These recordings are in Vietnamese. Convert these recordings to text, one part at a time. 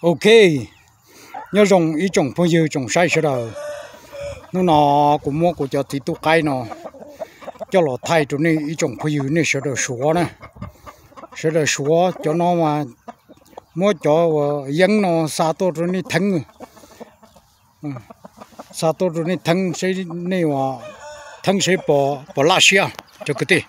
ok. Nhớ dùng ý trồng phong dư, trồng sai sẽ đâu nó nó cũng mua của cho tí tu cái nó cho lọ thay chỗ này, ý trồng phong dư này sẽ được số nè. Sẽ được số cho nó mà mua cho ờ, dân nó xa tô chỗ này thắng ừ. xa tô chỗ này thắng sẽ này mà thắng sẽ bỏ bỏ lá xia cho cái gì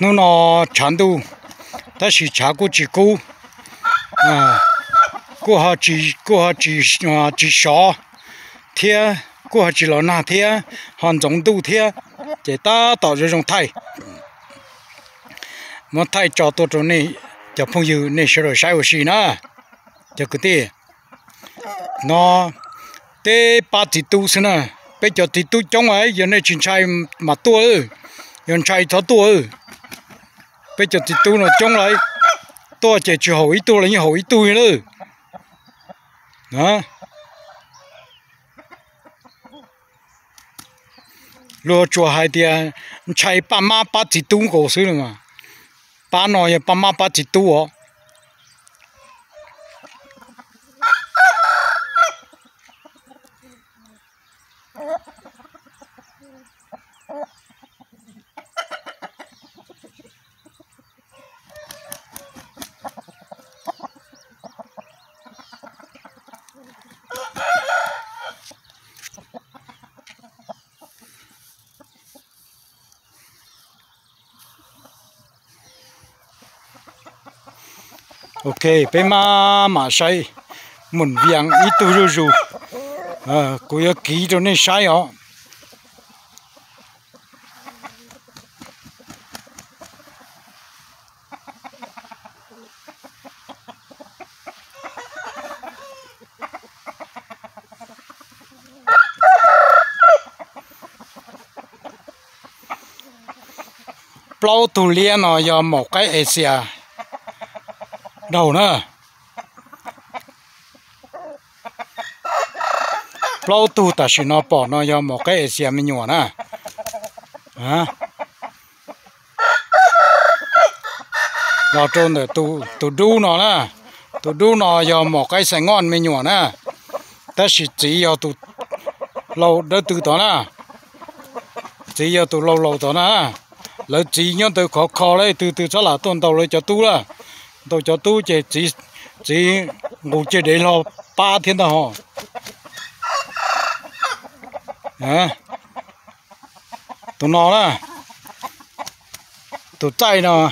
nó nó chán đâu ta chỉ chả cô chỉ cô à cô họ chỉ cô họ chỉ à chỉ xó thế cô họ chỉ lo na thế hoàn giống đâu thế chỉ ta tạo ra trong thay mà thay cho tôi chỗ này cho phong yêu này sẽ rồi sai gì nữa cho cái gì nó thế ba tỷ tu xin à bây giờ tỷ tu trong ấy giờ này chuyện trai mà tua ư giờ trai thọ tua ư bây giờ thì tu nó trông lại tôi chạy chỉ hỏi tu là như hỏi tu nữa. Đó. Lo chùa hai tia à, chạy ba má ba chỉ tu cổ xứ rồi mà. Ba nói ba má ba chỉ tu à ok bé mà mà sai muốn viang ít tu ờ, rồi rồi à cô ấy kỹ cho nên sai ó bao tu liên nó do một cái Asia đầu nữa lâu tu ta chỉ nó bỏ nó do một cái xe mình nhỏ nè. Hả? Nó trôn để tu tu đu nó nè. Tu đu nó do một cái xe ngon mình nhỏ nè. Ta chỉ chỉ do tu lâu đỡ tu đó nè. Chỉ do tu lâu lâu đó nè. Lỡ chỉ nhớ từ khó khó đấy từ từ cho là tôn đầu lấy cho tu là tôi cho tôi chỉ chỉ chỉ ngủ chỉ để lo ba thiên đó họ à tôi nó là tôi chạy nó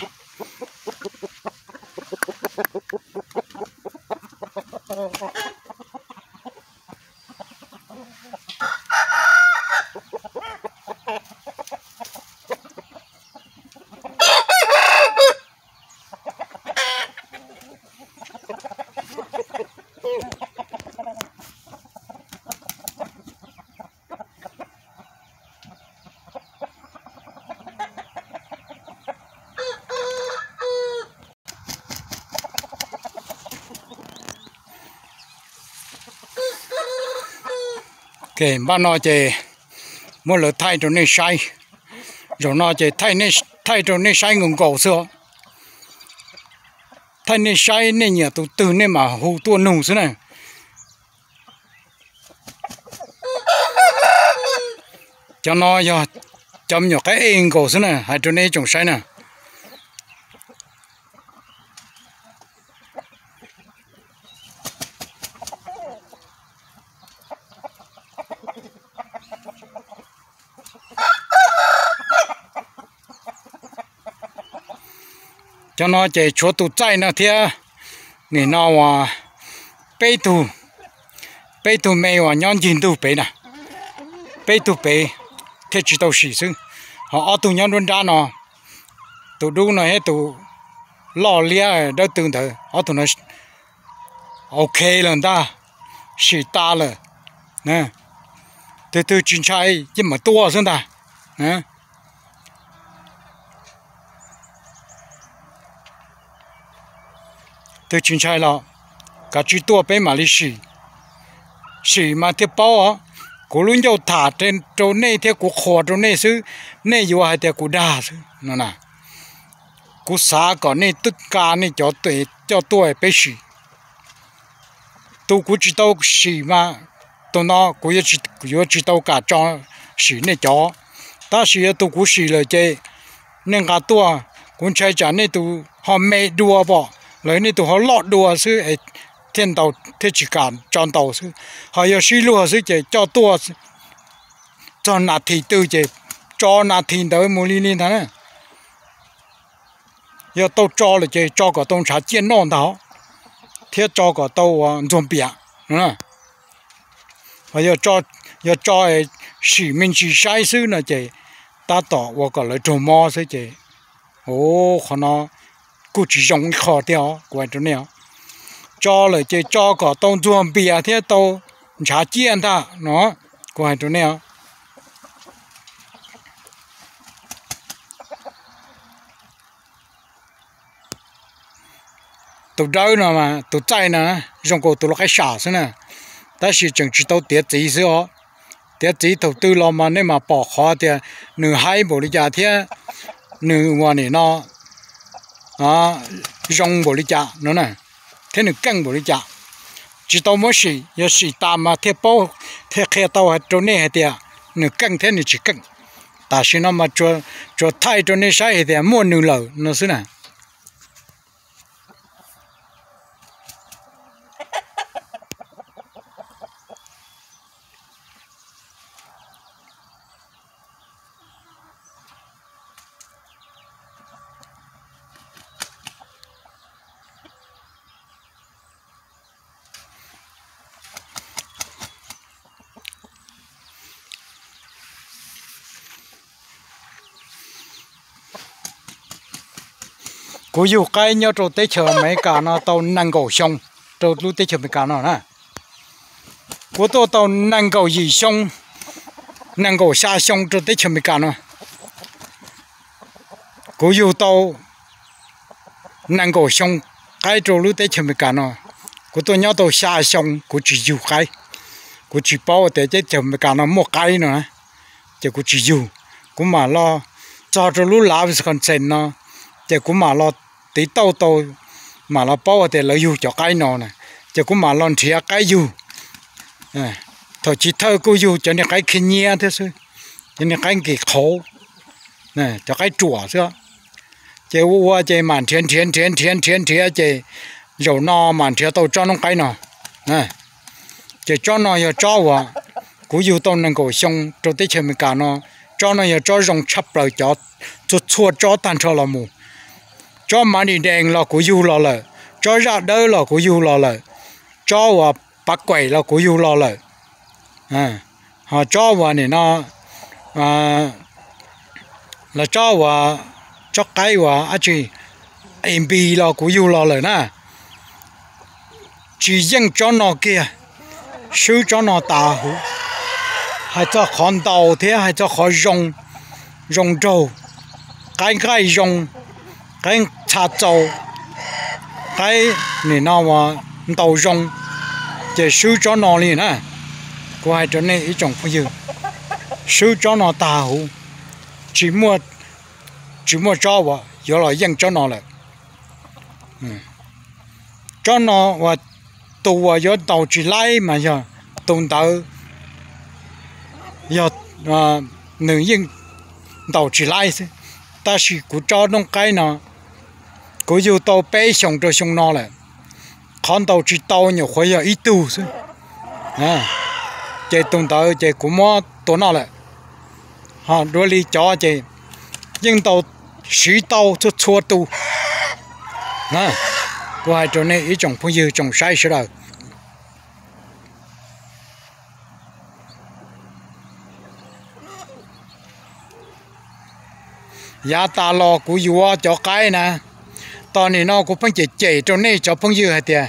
cái ba nó chỉ mua lợn thay cho nên sai rồi nó chỉ thay nên thay cho nên sai ngừng cổ xưa. Thay nên sai nên nhà tụ từ nên mà hù tua nùng xưa này. Cho nó cho chấm nhỏ cái yên cổ xưa này hay cho nên trồng sai nè cho nó chạy chỗ tụ chạy nó thế người nó à bê tụ bê tụ mẹ à nhon chín tụ bê nè. Bê tụ bê thế chỉ tàu xì xứ. Họ ở tụ nhon luôn ra nó. Tụ đu nó hết tụ lo lia đâu tương tự. Ở tụ nó ok lần ta. Xì ta rồi nè. Từ từ chuyện chạy chứ mà tua xem ta. Nè. Từ chuyện trai là cả chú tua bé mà đi xì xì mà tiếp bao á cô luôn cho thả trên chỗ này theo cô khó chỗ này xứ này vô hay theo cô đa xứ nó nè cô xa có này tất cả này cho tuổi cho tuổi bé xì tôi cũng chỉ tao xì mà tôi nó cũng chỉ yêu chỉ tao cả cho xì này cho ta xì tôi cũng xì rồi chứ nên cả tua cũng chơi chả này tôi họ mê đua bỏ lấy này tôi họ lọt đùa sư, ấy, thiên tàu thế chỉ cản tròn tàu sư. Họ yêu suy lùa sư chứ cho tua cho nạt thì tư chứ cho nạt thì tới mua li li thế này yêu tàu cho là chứ cho cả tông trà chiên non tàu. Thế cho cả tàu dùng bia nữa họ yêu cho yêu cho, ấy, sĩ minh chỉ sai sư nữa chứ ta tỏ và cả lại trộm mò sư chứ ô khó nó cụ chỉ dùng khó tiêu của chỗ này cho lại chơi cho cả tàu dùng bia thế tàu trả chiên ta nó của chỗ này tụ đâu nào mà tụ chạy nè dùng cổ tụ nó cái xả xí nè ta chỉ chẳng chỉ tàu tiết gì xí ó tiết gì đầu tư lo mà nên mà bỏ khó thì nửa hai bộ đi trả thế nửa ngoài này nó à dùng bộ đi trả nó nè. Thế nên căng bồ đi cha chỉ tao mới xì giờ xì ta mà thế bao thế khe tao hết chỗ này hết tiệt nửa căng thế nên chỉ căng. Ta xin nó mà cho cho thay chỗ này sai thì mua nửa lâu, nó xí cô yêu cái nhau trâu tết chờ mấy cả nó tàu năng cầu sông trâu lúc tết chờ mấy cả nó nè. Cô tàu tàu năng cầu gì sông năng cầu xa sông trâu tết chờ mấy cả nó. Cô yêu tàu năng cầu sông cái trâu lúc tết chờ mấy cả nó. Cô tàu nhau tàu xa sông cô chỉ yêu cái. Cô chỉ bao để tết chờ mấy cả nó một cái nữa. Chỉ cô chỉ yêu. Cú mà lo, cho trâu lúc làm gì còn chân nó chỉ cũng mà lo tí tàu tàu mà lo bao thì lấy dù cho cái nó này chỉ cũng mà lo thiệt cái dù. Thôi chỉ thơ cô dù cho nên cái khi nghiệm thế thôi cho nên cái cái khổ. Này cho cái chùa chứ chỉ qua chỉ màn thiên thiên thiên thiên thiên thiên chỉ dầu no màn thiên tàu cho nó cái nó này chỉ cho nó giờ cho vào cú dù tàu năng cầu xong cho tới chơi mình cả nó cho nó giờ cho rong chắp lại cho cho chua cho tan cho là mù cho mà đi đèn là của du lo lợ. Cho ra đỡ là của du lo lợ. Cho và bắt quẩy là của du lo lợ. À họ cho và này nó à là cho và cho cái và à chị em bị là của du lo lợ nè chỉ riêng cho nó kia, sư cho nó tà hủ hay cho con đầu thế hay cho khó rong rong trâu. Cái cái rong cái cha châu cái này nó mà đầu rong. Chỉ sưu cho nó liền nè cô hai chỗ này ý trọng phải dừng sưu cho nó tà hủ chỉ mua chỉ mua cho và giờ là dân cho nó lại. Ừ. Cho nó và tù và giờ tàu chỉ lấy mà giờ tồn tàu giờ à nữ dân tàu chỉ lấy ta chỉ cứ cho nó cái nào có yêu tàu bé xong cho xong nó lại con tàu chỉ tàu nhiều khối ở ít tu chứ à chạy tung tàu chạy cũng mua tổ nó lại ha đôi lý cho chạy nhưng tàu sĩ tàu cho chua tu à cô hai chỗ này ít trong phong yêu trong sai sự đâu giá ta lo của vua cho cái nè tao này nó cũng phân chỉ chỉ trong này cho phong dư hạt tiền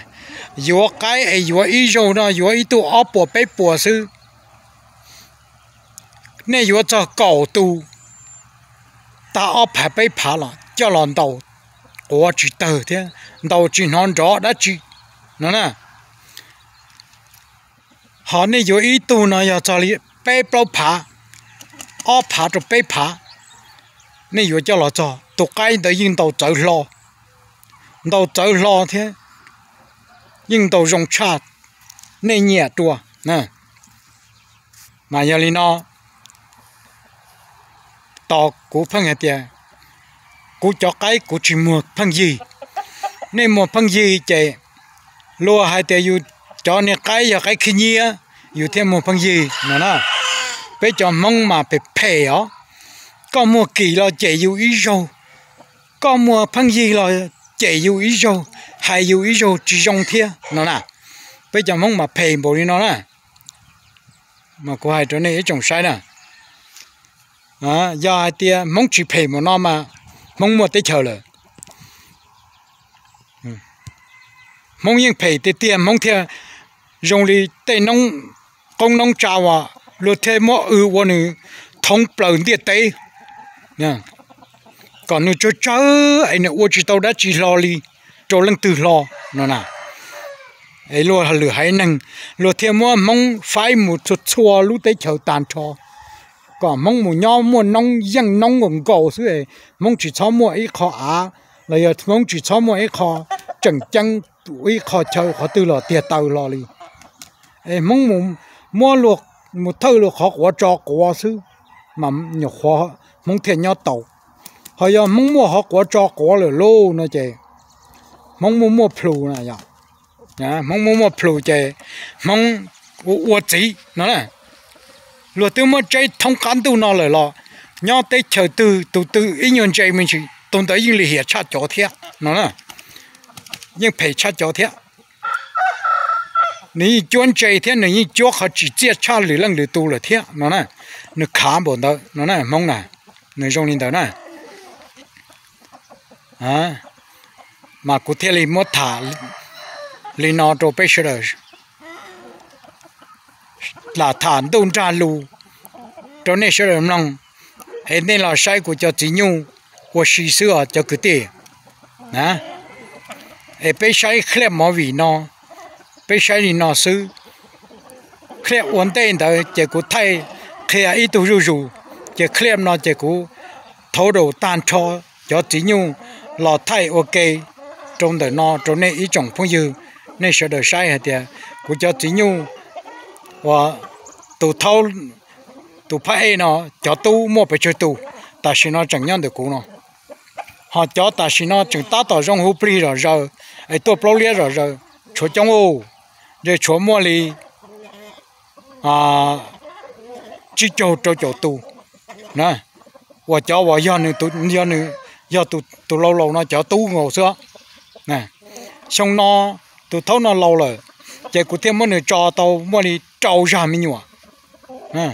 yếu cái ấy yếu ý rồi nó yếu ý tu áp bộ bế bộ sư này yếu cho cầu tu. Ta áp phải bế phá là cho lần đầu của chỉ tờ thế đầu chỉ non rõ đã chỉ nó nè. Họ này yếu ý tu nó yếu cho li bế bao phá áp phá cho bế phá này yếu cho là cho. Tụ cái để yên đầu 走 lo đầu tới lo thế. Nhưng đầu rong cha nên nhẹ tua nè. Mà giờ li nó tao cú phăng hết tiền cú cho cái, cú chỉ mua phăng gì. Nên mua phăng gì chạy lúa hai tiền yêu cho nên cái giờ cái khi nhia yêu thêm mua phăng gì. Nè nè. Bây giờ mong mà bị phê ó. Có mua kỳ lo chạy yêu ý rồi có mua phăng gì rồi chạy yêu ý rô, hay yêu ý rô chỉ rong thia. Nó nè bây giờ mong mà phê bộ đi nó nè. Mà cô hai chỗ này trồng sai nè. À do hai tia mong chỉ phê một nó mà mong mua tới chờ rồi ừ. mong những phê tới tia mong thia dùng đi tây nông, công nông trào à lột thêm mỗi ư quan nữ thông bẩn địa tây nè còn nếu cho cháu ấy nữa chỉ tao đã chỉ lo li, cho lần từ lo nó nà, ấy lo là lửa hay năng lo thêm mua mong phải một chút chua lúc tới chầu tàn cho. Còn mong một nhau mua nông dân nông ngầm cầu xứ ấy. Mong chỉ cho mua ấy khó á. Là giờ mong chỉ cho mua ấy khó chẳng chăng ấy khó chơi khó từ lo tiệt tàu lo li, ấy mong một mua luộc một thơ luộc khó quá cho quá xứ. Mà nhiều khó mong thiệt nhau tàu hay là mong mua họ quá cho quá rồi lô nó chứ mong mua mua plu này ya à mong mua mua plu chứ mong我chỉ nó này rồi tôi mới chơi thông cảm tu nó rồi lo nhau tới chờ từ từ từ ý nhận chơi mình chỉ tồn tại những lý cha cho thiệt nó nè những phải cha cho thiệt你专chơi thiệt này cho họ chỉ接cha lý lăng lý tu là thiệt nó nè nó khá bộ đó nó nè mong nè nó trong linh đó nè à mà cụ thể là mất thả li nó đồ bây giờ là thả đông ra lù. Cho nên sẽ làm lòng. Hiện nay là sai của cho chỉ nhu, của sĩ sữa cho cứ tiền nè ấy bây sai khép mỏ vị nó. Bây sai thì nó sư. Khép ổn định đó chỉ của thay khép ít tu rù rù chỉ khép nó chỉ của thấu đồ tan cho cho chỉ nhung lò thay ok. Trong đời nó trong này ý chồng phong dư. Nên sợ đời sai hay tiệt của cho chỉ nhung và tụ thâu tụ phải nó cho tu mua phải chơi tu ta xin nó chẳng nhận được cũ nó. Họ cho ta xin nó chẳng ta tỏ rong hộp pri rồi rồi ấy tôi bao liệt rồi rồi chỗ trong ô để chỗ mua li à chỉ cho cho cho tu nè. Và cho và do này tu do này giờ tụ tụ lâu lâu nó cho tu ngồi xưa. Nè, xong nó tụ thấu nó lâu rồi. Chạy cụ thêm muốn cho tàu muốn đi trâu ra mình nhua nè,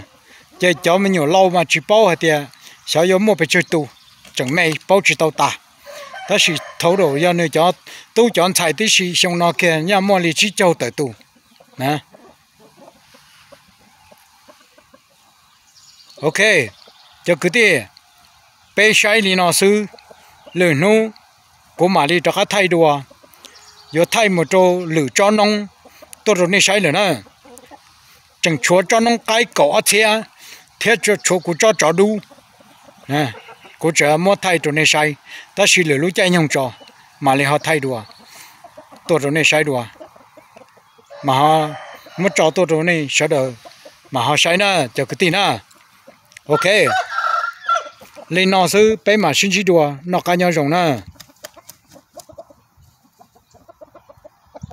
chạy cho mình nhua lâu mà chỉ bao hết tiền sao giờ mua phải chơi tu chẳng may bao chỉ tàu ta. Đó là thấu đồ giờ nữa cho tu chọn chạy tí xí xong nó kia nhà mua đi chỉ châu tới tu nè. Ok, cho cứ đi bây sai đi nó sư lửa nô của mà đi cho các thay đùa. Giờ thay một chỗ lửa cho nông, tôi rồi nên sai lửa nè. Chẳng chúa cho nông cái cỏ thế thế cho chúa của cho cho đu. Nè của chợ mua thay rồi nên sai. Ta xin lửa lũ chạy nhông cho mà lại họ thay đùa. Tôi rồi nên sai đùa. Mà họ mất cho tôi rồi nên sợ đồ mà họ sai nè cho cái tin nè. Ok. Lên nó xứ bé mà xin chỉ đùa nó cá nhau rồng nè